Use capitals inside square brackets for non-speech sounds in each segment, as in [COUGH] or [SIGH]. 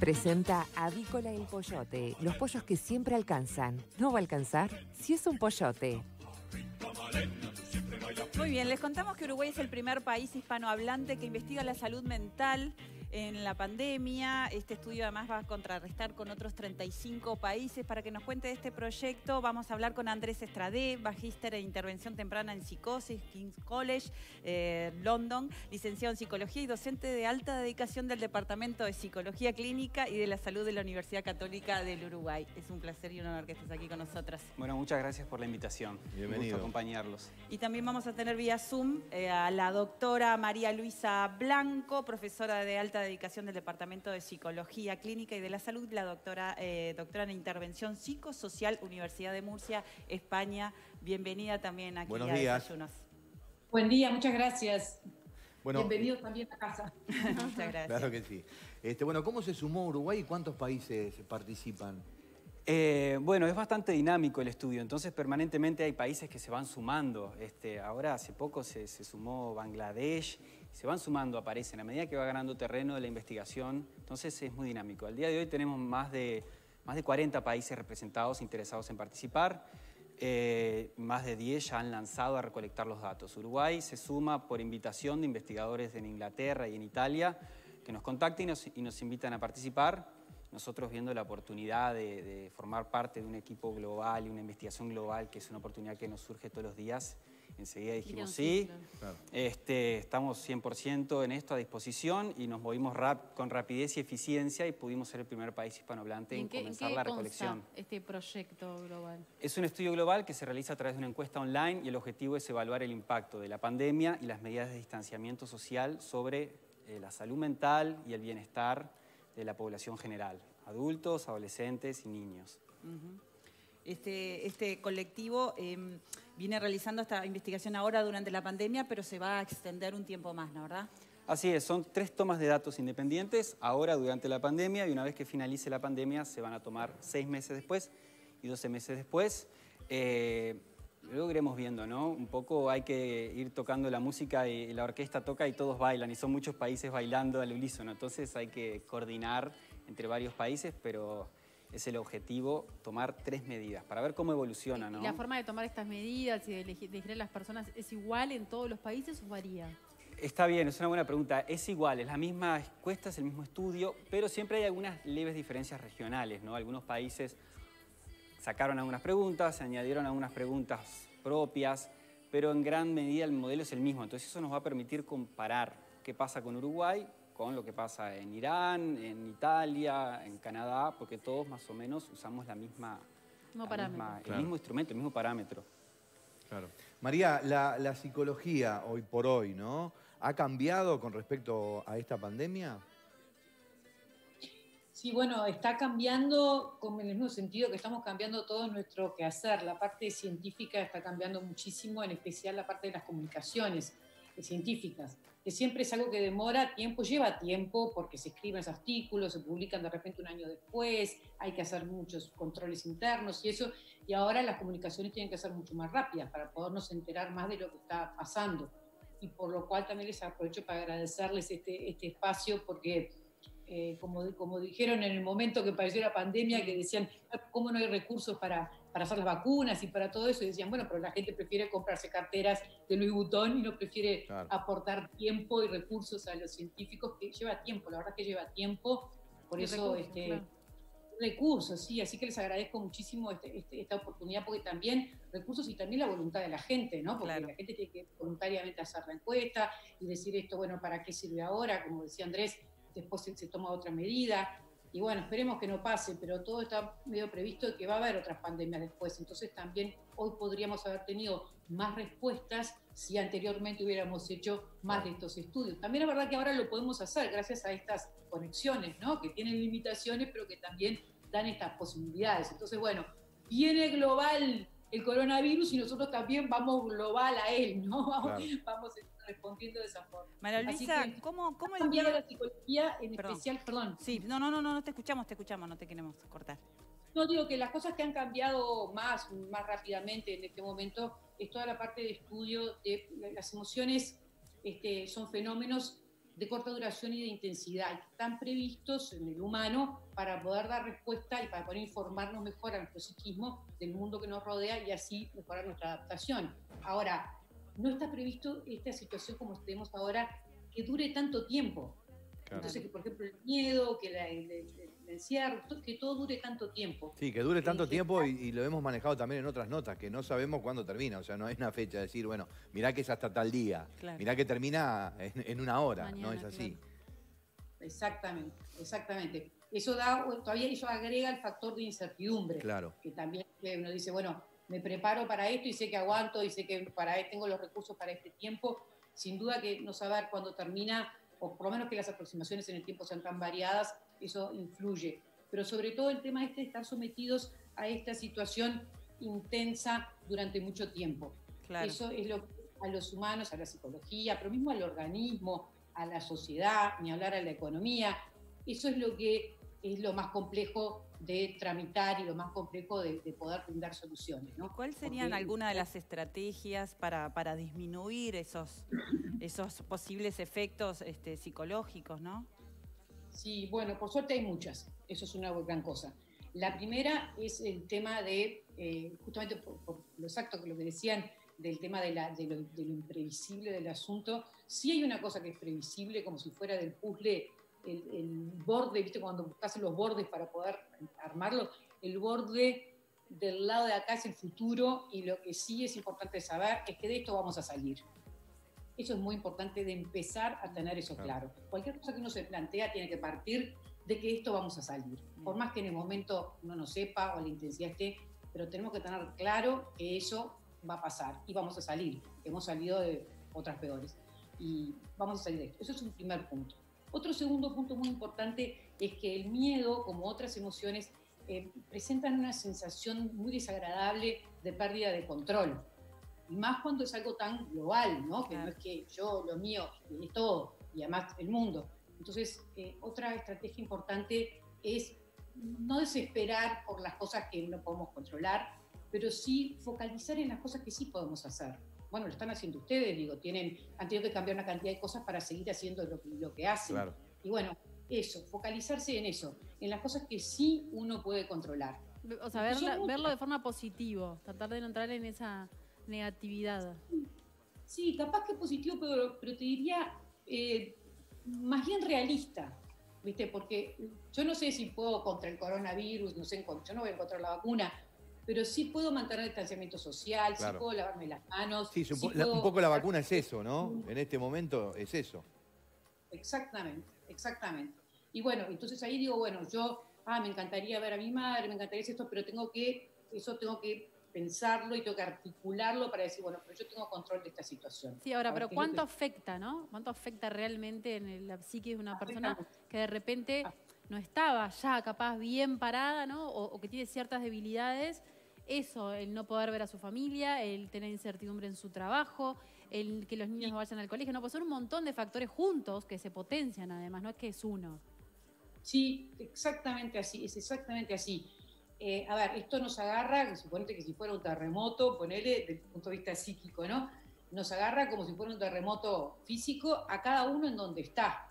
Presenta Avícola el Pollote, los pollos que siempre alcanzan. ¿No va a alcanzar? Si es un pollote. Muy bien, les contamos que Uruguay es el primer país hispanohablante que investiga la salud mental en la pandemia. Este estudio además va a contrarrestar con otros 35 países. Para que nos cuente de este proyecto vamos a hablar con Andrés Estradé, magíster en intervención temprana en psicosis, King's College, eh, London, licenciado en psicología y docente de alta dedicación del Departamento de Psicología Clínica y de la Salud de la Universidad Católica del Uruguay. Es un placer y un honor que estés aquí con nosotras. Bueno, muchas gracias por la invitación. Bienvenido. Un gusto acompañarlos. Y también vamos a tener vía Zoom eh, a la doctora María Luisa Blanco, profesora de alta dedicación del Departamento de Psicología Clínica y de la Salud, la doctora, eh, doctora en Intervención Psicosocial, Universidad de Murcia, España. Bienvenida también aquí Buenos a días. Desayunos. Buen día, muchas gracias. Bueno, Bienvenidos también a casa. [LAUGHS] Muchas gracias. Claro que sí. Este, bueno, ¿cómo se sumó Uruguay y cuántos países participan? Eh, bueno, es bastante dinámico el estudio, entonces permanentemente hay países que se van sumando. Este, ahora hace poco se, se sumó Bangladesh, se van sumando, aparecen a medida que va ganando terreno de la investigación, entonces es muy dinámico. Al día de hoy tenemos más de, más de 40 países representados interesados en participar. Eh, más de 10 ya han lanzado a recolectar los datos. Uruguay se suma por invitación de investigadores en Inglaterra y en Italia que nos nos, y nos invitan a participar. Nosotros viendo la oportunidad de, de formar parte de un equipo global y una investigación global, que es una oportunidad que nos surge todos los días, enseguida dijimos sí. Claro. Este, estamos 100% en esto a disposición y nos movimos rap- con rapidez y eficiencia y pudimos ser el primer país hispanohablante ¿Y en, ¿En qué, en comenzar qué la consta recolección. este proyecto global? Es un estudio global que se realiza a través de una encuesta online y el objetivo es evaluar el impacto de la pandemia y las medidas de distanciamiento social sobre eh, la salud mental y el bienestar de la población general, adultos, adolescentes y niños. Este, este colectivo eh, viene realizando esta investigación ahora durante la pandemia, pero se va a extender un tiempo más, ¿no verdad? Así es, son tres tomas de datos independientes, ahora durante la pandemia y una vez que finalice la pandemia se van a tomar seis meses después y 12 meses después. Eh, luego iremos viendo, ¿no? Un poco hay que ir tocando la música y la orquesta toca y todos bailan y son muchos países bailando al unísono, entonces hay que coordinar entre varios países, pero es el objetivo tomar tres medidas para ver cómo evoluciona, ¿no? ¿Y la forma de tomar estas medidas y de elegir, de elegir a las personas es igual en todos los países o varía? Está bien, es una buena pregunta. Es igual, es la misma encuesta, es el mismo estudio, pero siempre hay algunas leves diferencias regionales, ¿no? Algunos países sacaron algunas preguntas, se añadieron algunas preguntas propias, pero en gran medida el modelo es el mismo. Entonces eso nos va a permitir comparar qué pasa con Uruguay con lo que pasa en Irán, en Italia, en Canadá, porque todos más o menos usamos la misma, la el mismo instrumento, el mismo parámetro. Claro. María, la, la psicología hoy por hoy, ¿no? ¿Ha cambiado con respecto a esta pandemia? Sí, bueno, está cambiando con el mismo sentido que estamos cambiando todo nuestro quehacer. La parte científica está cambiando muchísimo, en especial la parte de las comunicaciones científicas, que siempre es algo que demora tiempo, lleva tiempo porque se escriben esos artículos, se publican de repente un año después, hay que hacer muchos controles internos y eso, y ahora las comunicaciones tienen que ser mucho más rápidas para podernos enterar más de lo que está pasando. Y por lo cual también les aprovecho para agradecerles este, este espacio porque eh, como, como dijeron en el momento que padeció la pandemia, que decían, "Ah, ¿cómo no hay recursos para, para hacer las vacunas y para todo eso? Y decían, bueno, pero la gente prefiere comprarse carteras de Louis Vuitton y no prefiere Claro. aportar tiempo y recursos a los científicos, que lleva tiempo, la verdad que lleva tiempo. Por Y eso, recursos, este, claro. recursos, sí, así que les agradezco muchísimo este- este- esta oportunidad, porque también recursos y también la voluntad de la gente, ¿no? Porque Claro. la gente tiene que voluntariamente hacer la encuesta y decir esto, bueno, ¿para qué sirve ahora? Como decía Andrés, después se, se toma otra medida. Y bueno, esperemos que no pase, pero todo está medio previsto de que va a haber otras pandemias después. Entonces también hoy podríamos haber tenido más respuestas si anteriormente hubiéramos hecho más de estos estudios. También es verdad que ahora lo podemos hacer gracias a estas conexiones, ¿no? Que tienen limitaciones, pero que también dan estas posibilidades. Entonces, bueno, viene global el coronavirus y nosotros también vamos global a él, ¿no? [LAUGHS] Vamos, Claro. vamos respondiendo de esa forma. María Luisa, ¿cómo, cómo ha cambiado la psicología, en Perdón. especial, perdón, Sí, no, no, no, no, te escuchamos, te escuchamos, no te queremos cortar. No, digo que las cosas que han cambiado más, más rápidamente en este momento es toda la parte de estudio de las emociones, este, son fenómenos de corta duración y de intensidad, que están previstos en el humano para poder dar respuesta y para poder informarnos mejor a nuestro psiquismo del mundo que nos rodea y así mejorar nuestra adaptación. Ahora, no está previsto esta situación como tenemos ahora que dure tanto tiempo. Entonces, que por ejemplo el miedo, que la, el, el- el encierro, que todo dure tanto tiempo. Sí, que dure tanto tiempo y, y lo hemos manejado también en otras notas, que no sabemos cuándo termina. O sea, no hay una fecha de decir, bueno, mirá que es hasta tal día, Claro. mirá que termina en, en una hora. no es así. claro. Exactamente, exactamente. Eso da, todavía eso agrega el factor de incertidumbre. Claro. que también que uno dice, bueno, me preparo para esto y sé que aguanto y sé que para tengo los recursos para este tiempo. Sin duda que no saber cuándo termina, o por lo menos que las aproximaciones en el tiempo sean tan variadas, eso influye. Pero sobre todo el tema este de estar sometidos a esta situación intensa durante mucho tiempo. Claro. Eso es lo que a los humanos, a la psicología, pero mismo al organismo, a la sociedad, ni hablar a la economía, eso es lo que es lo más complejo de tramitar y lo más complejo de, de poder brindar soluciones. ¿no? ¿Cuáles serían Porque- algunas de las estrategias para, para disminuir esos, esos posibles efectos este, psicológicos, no? Sí, bueno, por suerte hay muchas, eso es una gran cosa. La primera es el tema de, eh, justamente por, por lo exacto que lo que decían, del tema de, la- de lo, de lo imprevisible del asunto. Sí hay una cosa que es previsible, como si fuera del puzzle, el, el borde, ¿viste? Cuando buscas los bordes para poder armarlo, el borde del lado de acá es el futuro y lo que sí es importante saber es que de esto vamos a salir. Eso es muy importante de empezar a tener eso Claro. claro. Cualquier cosa que uno se plantea tiene que partir de que esto vamos a salir. Por más que en el momento no sepa o la intensidad esté, pero tenemos que tener claro que eso va a pasar y vamos a salir. Hemos salido de otras peores y vamos a salir de esto. Eso es un primer punto. Otro segundo punto muy importante es que el miedo, como otras emociones, eh, presentan una sensación muy desagradable de pérdida de control. Y más cuando es algo tan global, ¿no? Que no Claro. es que yo, lo mío, es todo, y además el mundo. Entonces, eh, otra estrategia importante es no desesperar por las cosas que no podemos controlar, pero sí focalizar en las cosas que sí podemos hacer. Bueno, lo están haciendo ustedes, digo, tienen, han tenido que cambiar una cantidad de cosas para seguir haciendo lo, que- lo que hacen. Claro. Y bueno, eso, focalizarse en eso, en las cosas que sí uno puede controlar. O sea, verla- verlo de forma positiva, tratar de no entrar en esa negatividad. Sí, capaz que positivo, pero, pero te diría eh, más bien realista, ¿viste? Porque yo no sé si puedo contra el coronavirus, no sé, yo no voy a encontrar la vacuna, pero sí puedo mantener el distanciamiento social, Claro. sí puedo lavarme las manos. Sí, es un, sí poco la vacuna es eso, ¿no? En este momento es eso. Exactamente, exactamente. Y bueno, entonces ahí digo, bueno, yo, ah, me encantaría ver a mi madre, me encantaría esto, pero tengo que, eso tengo que pensarlo y tengo que articularlo para decir, bueno, pero yo tengo control de esta situación. Sí, ahora, pero ¿qué es lo ¿cuánto que- afecta, no? ¿Cuánto afecta realmente en la psique de una Afecta persona mucho. que de repente Ah. no estaba ya capaz bien parada, ¿no? O, o que tiene ciertas debilidades. Eso, el no poder ver a su familia, el tener incertidumbre en su trabajo, el que los niños no vayan al colegio, no, pues son un montón de factores juntos que se potencian además, no es que es uno. Sí, exactamente así, es exactamente así. Eh, a ver, esto nos agarra, suponete que si fuera un terremoto, ponele desde el punto de vista psíquico, ¿no? Nos agarra como si fuera un terremoto físico a cada uno en donde está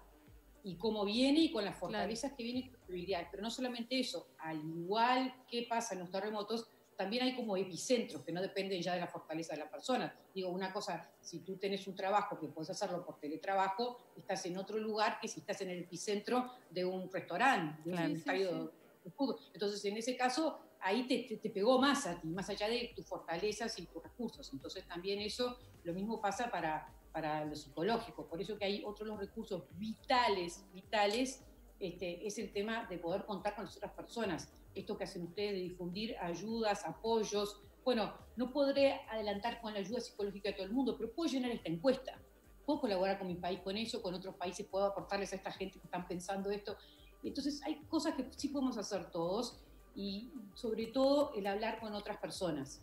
y cómo viene y con las fortalezas que vienen y sus debilidades. Pero no solamente eso, al igual que pasa en los terremotos, también hay como epicentros que no dependen ya de la fortaleza de la persona. Digo, una cosa, si tú tenés un trabajo que puedes hacerlo por teletrabajo, estás en otro lugar que si estás en el epicentro de un restaurante, de un Sí, sí, estadio de fútbol. Entonces, en ese caso, ahí te, te- te pegó más a ti, más allá de tus fortalezas y tus recursos. Entonces, también eso, lo mismo pasa para, para lo psicológico. Por eso que hay otros los recursos vitales, vitales, este, es el tema de poder contar con las otras personas. Esto que hacen ustedes de difundir ayudas, apoyos. Bueno, no podré adelantar con la ayuda psicológica de todo el mundo, pero puedo llenar esta encuesta. Puedo colaborar con mi país con eso, con otros países, puedo aportarles a esta gente que están pensando esto. Entonces, hay cosas que sí podemos hacer todos y sobre todo el hablar con otras personas.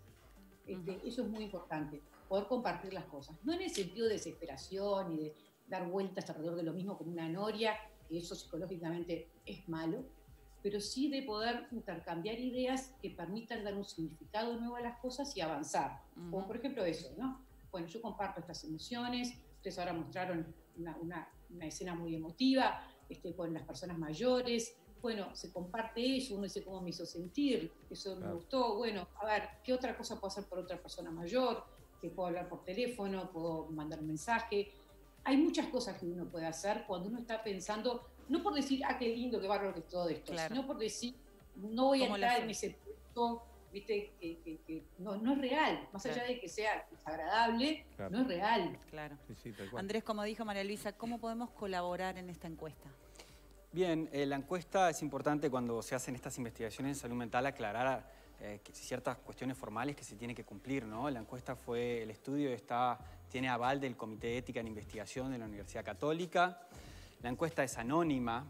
Este, Eso es muy importante, poder compartir las cosas. No en el sentido de desesperación y de dar vueltas alrededor de lo mismo como una noria, que eso psicológicamente es malo, pero sí de poder intercambiar ideas que permitan dar un significado nuevo a las cosas y avanzar. Como Ujú. por ejemplo eso, ¿no? Bueno, yo comparto estas emociones, ustedes ahora mostraron una, una una escena muy emotiva este, con las personas mayores. Bueno, se comparte eso, uno dice cómo me hizo sentir, eso me gustó. Bueno, a ver, ¿qué otra cosa puedo hacer por otra persona mayor? Que puedo hablar por teléfono, puedo mandar un mensaje. Hay muchas cosas que uno puede hacer cuando uno está pensando, no por decir, ah, qué lindo, qué bárbaro que es todo esto, sino por decir, no voy a entrar en ese punto viste, que, no, es real, más allá de que sea desagradable, no es real. Claro. Andrés, como dijo María Luisa, ¿cómo podemos colaborar en esta encuesta? Bien, eh, la encuesta es importante cuando se hacen estas investigaciones en salud mental aclarar eh, ciertas cuestiones formales que se tiene que cumplir, ¿no? La encuesta fue, el estudio está, tiene aval del Comité de Ética en Investigación de la Universidad Católica. La encuesta es anónima,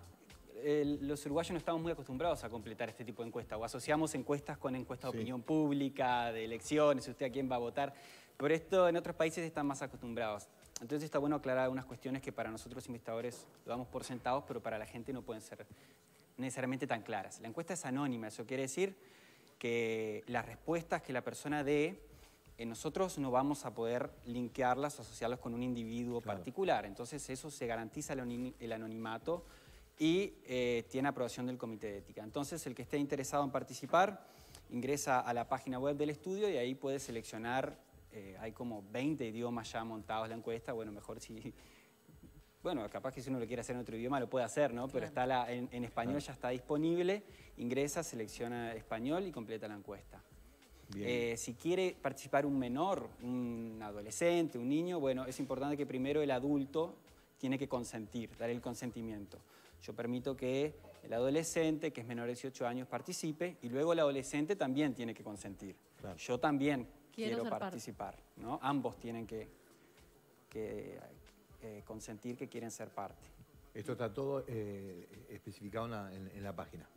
los uruguayos no estamos muy acostumbrados a completar este tipo de encuestas o asociamos encuestas con encuestas de opinión pública, de elecciones, usted a quién va a votar. Por esto en otros países están más acostumbrados. Entonces está bueno aclarar algunas cuestiones que para nosotros investigadores lo damos por sentados, pero para la gente no pueden ser necesariamente tan claras. La encuesta es anónima, eso quiere decir que las respuestas que la persona dé, eh, nosotros no vamos a poder linkearlas o asociarlas con un individuo particular. Entonces eso se garantiza el anonimato y eh, tiene aprobación del Comité de Ética. Entonces, el que esté interesado en participar ingresa a la página web del estudio y ahí puede seleccionar, eh, hay como 20 idiomas ya montados en la encuesta, bueno, mejor si... Bueno, capaz que si uno lo quiere hacer en otro idioma lo puede hacer, ¿no? Pero está la, en, español ya está disponible, ingresa, selecciona español y completa la encuesta. Eh, si quiere participar un menor, un adolescente, un niño, bueno, es importante que primero el adulto tiene que consentir, dar el consentimiento. Yo permito que el adolescente, que es menor de 18 años, participe y luego el adolescente también tiene que consentir. Yo también quiero, participar. ¿no? Ambos tienen que, eh, consentir que quieren ser parte. Esto está todo eh, especificado en la página.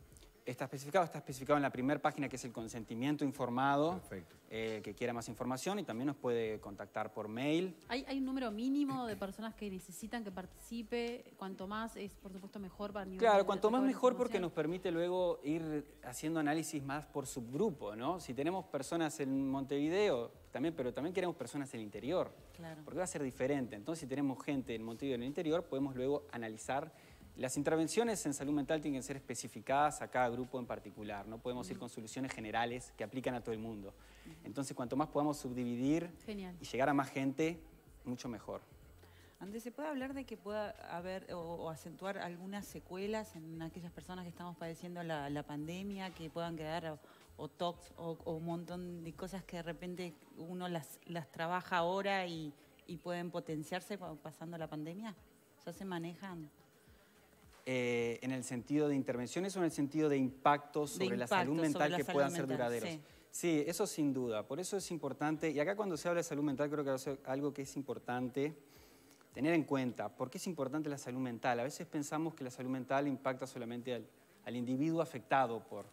Está especificado, está especificado en la primera página que es el consentimiento informado. Perfecto. Eh, que quiera más información y también nos puede contactar por mail. ¿Hay, un número mínimo de personas que necesitan que participe? Cuanto más es, por supuesto, mejor para mí. Claro, cuanto más mejor porque nos permite luego ir haciendo análisis más por subgrupo, ¿no? Si tenemos personas en Montevideo, también, pero también queremos personas en el interior. Claro. Porque va a ser diferente. Entonces, si tenemos gente en Montevideo en el interior, podemos luego analizar las intervenciones en salud mental tienen que ser especificadas a cada grupo en particular, no podemos ir con soluciones generales que aplican a todo el mundo. Entonces, cuanto más podamos subdividir y llegar a más gente, mucho mejor. Andrés, ¿se puede hablar de que pueda haber o, acentuar algunas secuelas en aquellas personas que estamos padeciendo la, pandemia, que puedan quedar o, tox o, un montón de cosas que de repente uno las, las trabaja ahora y, y pueden potenciarse pasando la pandemia? ¿Ya se manejan? Eh, en el sentido de intervenciones o en el sentido de impactos sobre la salud mental que puedan ser duraderos. Sí. eso sin duda. Por eso es importante, y acá cuando se habla de salud mental creo que es algo que es importante tener en cuenta. ¿Por qué es importante la salud mental? A veces pensamos que la salud mental impacta solamente al, individuo afectado por...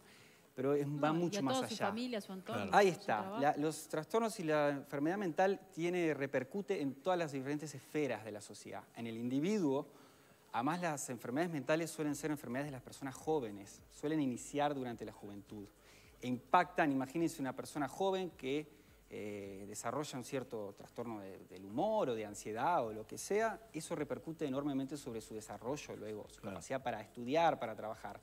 Pero va mucho más allá. Su familia, su entorno, Ahí está. los trastornos y la enfermedad mental tiene, repercute en todas las diferentes esferas de la sociedad. En el individuo, Además, las enfermedades mentales suelen ser enfermedades de las personas jóvenes, suelen iniciar durante la juventud e impactan, imagínense una persona joven que eh, desarrolla un cierto trastorno del humor o de ansiedad o lo que sea, eso repercute enormemente sobre su desarrollo luego, su capacidad para estudiar, para trabajar.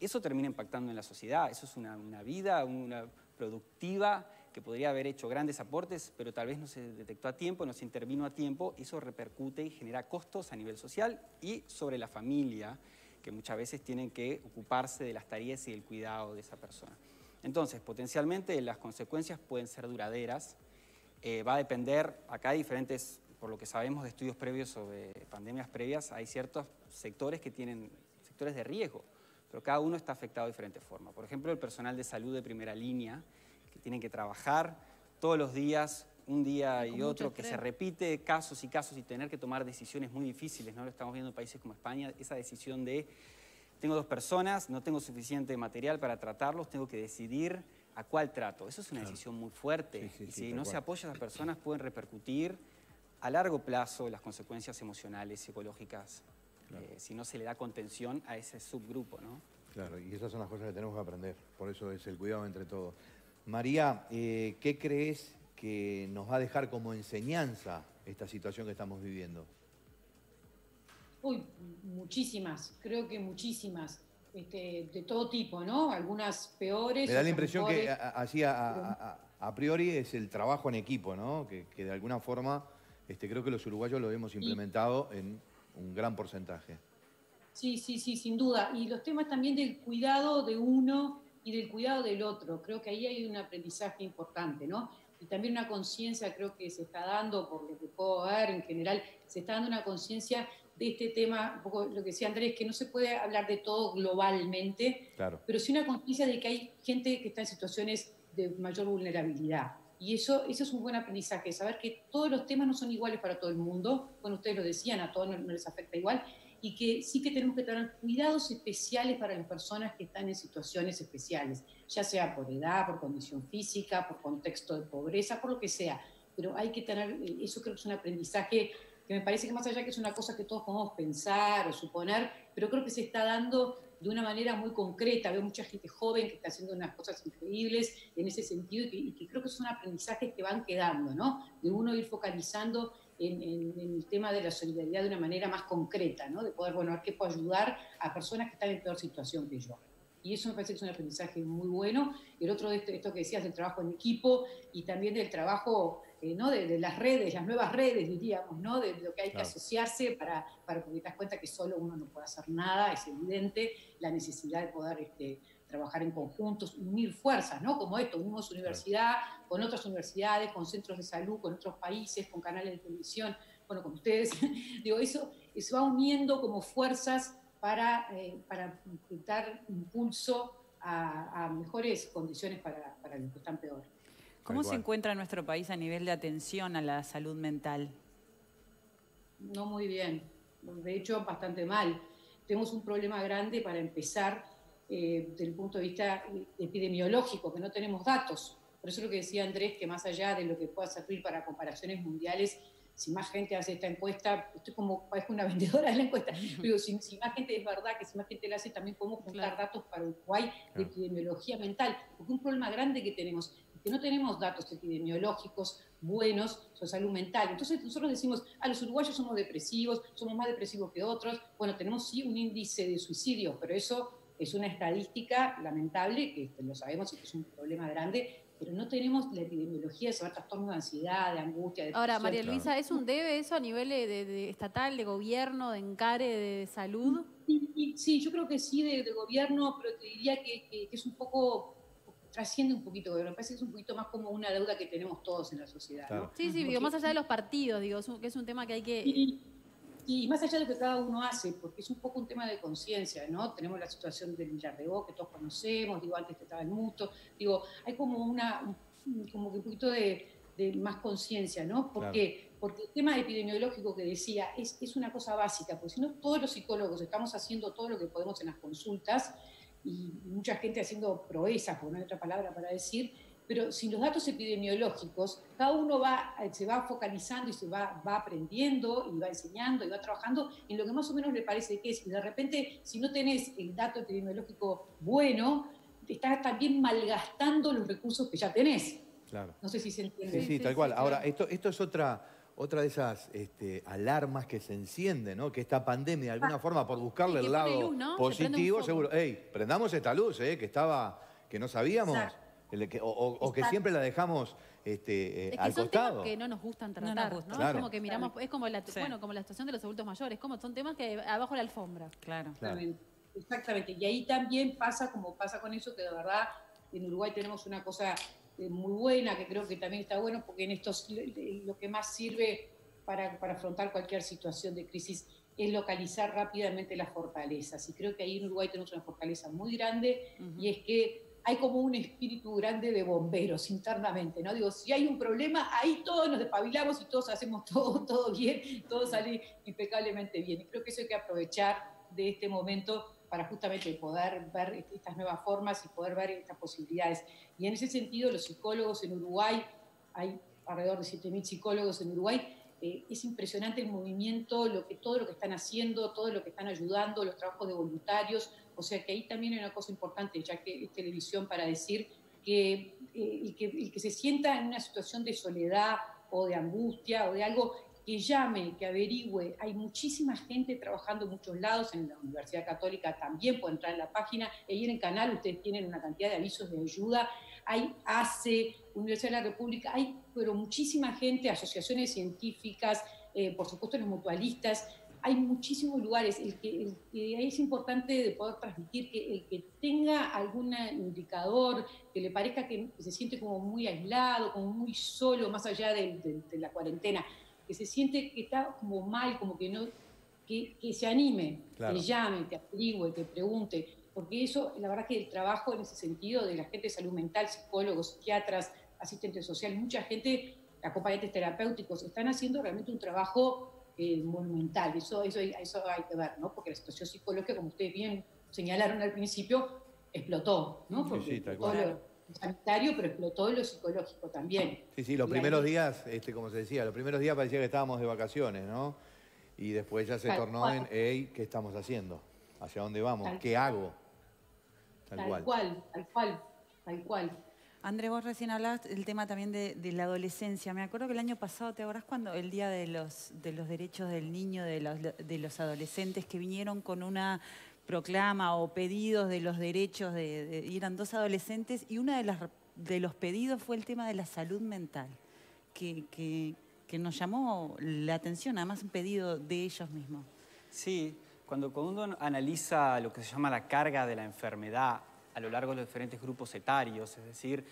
Eso termina impactando en la sociedad, eso es una, una vida una productiva que podría haber hecho grandes aportes, pero tal vez no se detectó a tiempo, no se intervino a tiempo, eso repercute y genera costos a nivel social y sobre la familia, que muchas veces tienen que ocuparse de las tareas y del cuidado de esa persona. Entonces, potencialmente las consecuencias pueden ser duraderas, eh, va a depender, acá hay diferentes, por lo que sabemos de estudios previos sobre pandemias previas, hay ciertos sectores que tienen sectores de riesgo, pero cada uno está afectado de diferente forma. Por ejemplo, el personal de salud de primera línea, tienen que trabajar todos los días, un día y otro, que se repite casos y casos y tener que tomar decisiones muy difíciles, ¿no? Lo estamos viendo en países como España, esa decisión de, tengo dos personas, no tengo suficiente material para tratarlos, tengo que decidir a cuál trato. Eso es una decisión muy fuerte. y si no se apoya a las personas pueden repercutir a largo plazo las consecuencias emocionales, psicológicas, eh, si no se le da contención a ese subgrupo, ¿no? Claro, y esas son las cosas que tenemos que aprender. Por eso es el cuidado entre todos. María, eh, ¿qué crees que nos va a dejar como enseñanza esta situación que estamos viviendo? Uy, muchísimas, creo que muchísimas, este, de todo tipo, ¿no? Algunas peores. Me da la impresión que mejores. así a, a- a- a priori es el trabajo en equipo, ¿no? Que, que de alguna forma este, creo que los uruguayos lo hemos implementado en un gran porcentaje. Sí, sí, sí, sin duda. Y los temas también del cuidado de uno y del cuidado del otro. Creo que ahí hay un aprendizaje importante, ¿no? Y también una conciencia, creo que se está dando, por lo que puedo ver en general, se está dando una conciencia de este tema, un poco lo que decía Andrés, que no se puede hablar de todo globalmente, Claro. pero sí una conciencia de que hay gente que está en situaciones de mayor vulnerabilidad. Y eso, eso es un buen aprendizaje, saber que todos los temas no son iguales para todo el mundo, bueno, ustedes lo decían, a todos no, no les afecta igual, y que sí que tenemos que tener cuidados especiales para las personas que están en situaciones especiales, ya sea por edad, por condición física, por contexto de pobreza, por lo que sea. Pero hay que tener, eh, eso creo que es un aprendizaje que me parece que más allá que es una cosa que todos podemos pensar o suponer, pero creo que se está dando de una manera muy concreta. Veo mucha gente joven que está haciendo unas cosas increíbles en ese sentido y que, y que creo que son aprendizajes que van quedando, ¿no? De uno ir focalizando en, en- en el tema de la solidaridad de una manera más concreta, ¿no? De poder, bueno, a qué puedo ayudar a personas que están en peor situación que yo. Y eso me parece que es un aprendizaje muy bueno. Y el otro de esto, esto que decías del trabajo en equipo y también del trabajo eh, ¿no? de, de las redes, las nuevas redes, diríamos, ¿no? de lo que hay Claro. que asociarse para, para, porque te das cuenta que solo uno no puede hacer nada, es evidente la necesidad de poder este, trabajar en conjuntos, unir fuerzas, ¿no? Como esto, unimos universidad con otras universidades, con centros de salud, con otros países, con canales de televisión, bueno, con ustedes. [LAUGHS] Digo, eso se va uniendo como fuerzas para, eh, para dar impulso a, a mejores condiciones para, para los que están peor. ¿Cómo se encuentra nuestro país a nivel de atención a la salud mental? No muy bien, de hecho bastante mal. Tenemos un problema grande para empezar eh, desde el punto de vista epidemiológico, que no tenemos datos. Por eso lo que decía Andrés, que más allá de lo que pueda servir para comparaciones mundiales, si más gente hace esta encuesta, estoy como parezco una [LAUGHS] vendedora de la encuesta, pero si, si más gente es verdad, que si más gente la hace, también podemos juntar Claro. datos para Uruguay de epidemiología mental, porque un problema grande que tenemos es que no tenemos datos epidemiológicos buenos sobre salud mental. Entonces nosotros decimos, ah, los uruguayos somos depresivos, somos más depresivos que otros. Bueno, tenemos sí un índice de suicidios, pero eso es una estadística lamentable, que lo sabemos y que es un problema grande, pero no tenemos la epidemiología de saber trastornos de ansiedad, de angustia, de Ahora. María Luisa, ¿es un debe eso a nivel de, de- de estatal, de gobierno, de encare, de salud? Sí, yo creo que sí de, de gobierno, pero te diría que, que- que es un poco, trasciende un poquito, me parece que es un poquito más como una deuda que tenemos todos en la sociedad. Sí, sí, Porque- digo, más allá de los partidos, digo, es un- que es un tema que hay que... y más allá de lo que cada uno hace, porque es un poco un tema de conciencia, ¿no? Tenemos la situación del Villarreó que todos conocemos, digo, antes que estaba el muto, digo, hay como una, un- como que un poquito de, de más conciencia, ¿no? Porque, porque el tema epidemiológico que decía es, es una cosa básica, porque si no todos los psicólogos estamos haciendo todo lo que podemos en las consultas y mucha gente haciendo proezas, por no hay otra palabra para decir, pero sin los datos epidemiológicos, cada uno va, eh, se va focalizando y se va, va aprendiendo y va enseñando y va trabajando en lo que más o menos le parece que es. Y de repente, si no tenés el dato epidemiológico bueno, estás también malgastando los recursos que ya tenés. Claro. No sé si se entiende. Sí, sí, tal cual. Ahora, esto, esto es otra, otra de esas este, alarmas que se encienden, ¿no? Que esta pandemia, de alguna forma, por buscarle el lado positivo, seguro. ¡Ey! Prendamos esta luz, ¿eh? Que estaba, que no sabíamos. Exacto. O, o- o que siempre la dejamos este, eh, Es que al son costado. temas que no nos gustan No nos tratar, ¿no? gustan. Es Claro. como que miramos, es como la, Sí. bueno, como la situación de los adultos mayores, como son temas que abajo de la alfombra. Claro. Claro. Exactamente. Y ahí también pasa como pasa con eso, que de verdad en Uruguay tenemos una cosa eh, muy buena, que creo que también está bueno, porque en le- lo que más sirve para, para afrontar cualquier situación de crisis es localizar rápidamente las fortalezas. Y creo que ahí en Uruguay tenemos una fortaleza muy grande Ujú. y es que hay como un espíritu grande de bomberos internamente, ¿no? Digo, si hay un problema, ahí todos nos despabilamos y todos hacemos [LAUGHS] todo, todo bien, todo sale impecablemente bien. Y creo que eso hay que aprovechar de este momento para justamente poder ver estas nuevas formas y poder ver estas posibilidades. Y en ese sentido, los psicólogos en Uruguay, hay alrededor de 7.000 psicólogos en Uruguay, eh, es impresionante el movimiento, lo que, todo lo que están haciendo, todo lo que están ayudando, los trabajos de voluntarios. O sea que ahí también hay una cosa importante, ya que es televisión, para decir que, eh, el que el que se sienta en una situación de soledad o de angustia o de algo, que llame, que averigüe. Hay muchísima gente trabajando en muchos lados, en la Universidad Católica también puede entrar en la página, y en el canal ustedes tienen una cantidad de avisos de ayuda. Hay ACE, Universidad de la República, hay pero muchísima gente, asociaciones científicas, eh, por supuesto los mutualistas, hay muchísimos lugares. El que, es importante de poder transmitir que el que tenga algún indicador, que le parezca que, se siente como muy aislado, como muy solo, más allá de, la cuarentena, que se siente que está como mal, como que no, que, se anime, que llame, que averigüe, que pregunte, porque eso, la verdad que el trabajo en ese sentido de la gente de salud mental, psicólogos, psiquiatras, asistentes sociales, mucha gente, acompañantes terapéuticos, están haciendo realmente un trabajo eh, monumental. Eso, eso, eso hay que ver, ¿no? Porque la situación psicológica, como ustedes bien señalaron al principio, explotó, ¿no? Porque todo lo sanitario, pero explotó lo psicológico también. Sí, sí, los primeros días, este, como se decía, los primeros días parecía que estábamos de vacaciones, ¿no? Y después ya se tornó en, hey, ¿qué estamos haciendo? ¿Hacia dónde vamos? ¿Qué hago? Tal, cual. cual, tal cual, tal cual. André, vos recién hablabas del tema también de, la adolescencia. Me acuerdo que el año pasado, ¿te acordás cuando el Día de los, de los Derechos del Niño, de los, adolescentes, que vinieron con una proclama o pedidos de los derechos, de, eran dos adolescentes, y uno de, los pedidos fue el tema de la salud mental, que nos llamó la atención, además un pedido de ellos mismos. Sí, cuando, cuando uno analiza lo que se llama la carga de la enfermedad a lo largo de los diferentes grupos etarios, es decir,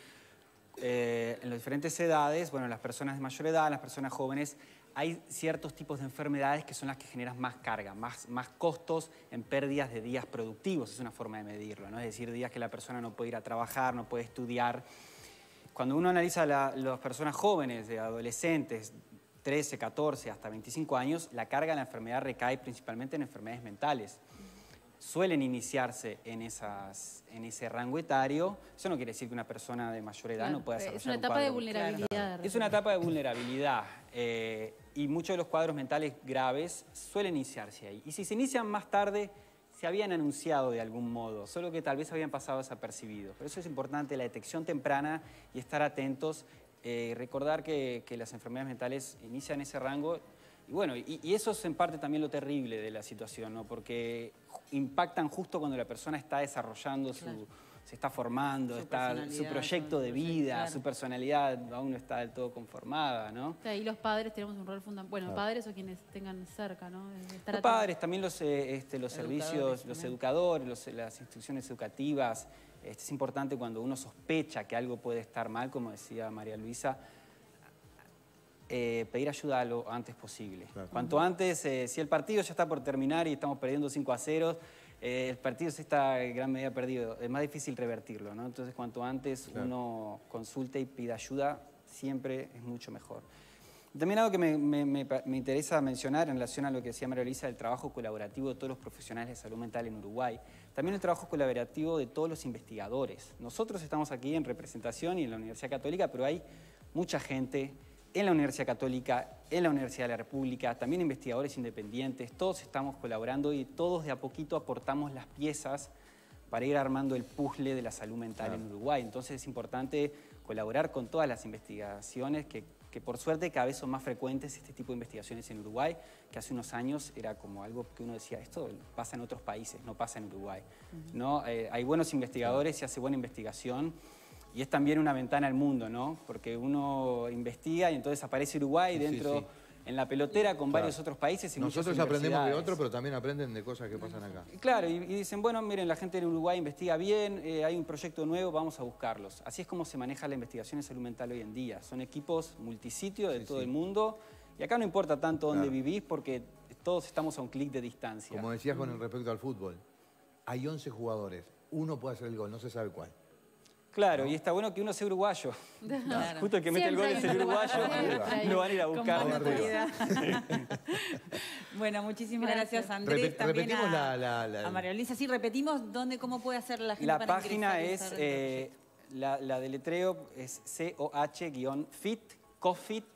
eh, en las diferentes edades, bueno, las personas de mayor edad, las personas jóvenes, hay ciertos tipos de enfermedades que son las que generan más carga, más, más costos en pérdidas de días productivos, es una forma de medirlo, ¿no? es decir, días que la persona no puede ir a trabajar, no puede estudiar. Cuando uno analiza a las personas jóvenes, de adolescentes, 13, 14, hasta 25 años, la carga de la enfermedad recae principalmente en enfermedades mentales suelen iniciarse en, esas, en ese rango etario. Eso no quiere decir que una persona de mayor edad no pueda desarrollar Es una etapa de vulnerabilidad. Es una etapa de vulnerabilidad. Eh, y muchos de los cuadros mentales graves suelen iniciarse ahí. Y si se inician más tarde, se habían anunciado de algún modo, solo que tal vez habían pasado desapercibidos. Por eso es importante la detección temprana y estar atentos. Eh, recordar que, que las enfermedades mentales inician ese rango y bueno, y, eso es en parte también lo terrible de la situación, ¿no? Porque impactan justo cuando la persona está desarrollando su, se está formando, está su proyecto de vida, su personalidad aún no está del todo conformada, ¿no? y los padres tenemos un rol fundamental, bueno, padres o quienes tengan cerca, ¿no? los padres, también los, eh, este, los servicios, los educadores, las instituciones educativas. Este, es importante cuando uno sospecha que algo puede estar mal, como decía María Luisa, eh, pedir ayuda lo antes posible. Cuanto antes, eh, si el partido ya está por terminar y estamos perdiendo 5 a 0, eh, el partido se está en gran medida perdido, es más difícil revertirlo, ¿no? Entonces, cuanto antes uno consulte y pida ayuda, siempre es mucho mejor. También algo que me, interesa mencionar en relación a lo que decía María Luisa, el trabajo colaborativo de todos los profesionales de salud mental en Uruguay, también el trabajo colaborativo de todos los investigadores. Nosotros estamos aquí en representación y en la Universidad Católica, pero hay mucha gente en la Universidad Católica, en la Universidad de la República, también investigadores independientes, todos estamos colaborando y todos de a poquito aportamos las piezas para ir armando el puzzle de la salud mental en Uruguay. Entonces es importante colaborar con todas las investigaciones que, por suerte cada vez son más frecuentes este tipo de investigaciones en Uruguay, que hace unos años era como algo que uno decía, esto pasa en otros países, no pasa en Uruguay. ¿no? Eh, hay buenos investigadores, se hace buena investigación, y es también una ventana al mundo, ¿no? Porque uno investiga y entonces aparece Uruguay dentro, en la pelotera con varios otros países. Y Nosotros aprendemos de otros, pero también aprenden de cosas que pasan acá. Claro, y, dicen, bueno, miren, la gente de Uruguay investiga bien, eh, hay un proyecto nuevo, vamos a buscarlos. Así es como se maneja la investigación en salud mental hoy en día. Son equipos multisitio de todo el mundo. Y acá no importa tanto dónde vivís porque todos estamos a un clic de distancia. Como decías con respecto al fútbol, hay 11 jugadores, uno puede hacer el gol, no se sabe cuál. Claro, y está bueno que uno sea uruguayo. Justo el que mete el gol es el uruguayo, lo van a ir a buscar. bueno, muchísimas gracias, Andrés. repetimos la, a María Luisa. Sí, repetimos dónde, cómo puede hacer la gente La página es, eh, la, la de letreo es COH-FIT, COFIT,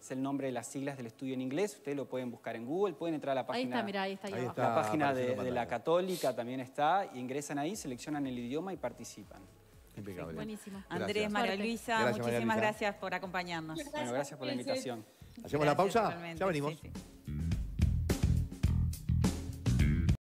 es el nombre de las siglas del estudio en inglés. Ustedes lo pueden buscar en Google, pueden entrar a la página. Ahí está, mirá, ahí está. Ahí la página de, la Católica también está. ingresan ahí, seleccionan el idioma y participan. Buenísimo. Andrés, María Luisa, muchísimas gracias por acompañarnos. Bueno, gracias por la invitación. ¿Hacemos la Gracias, pausa? Ya venimos. Sí, sí.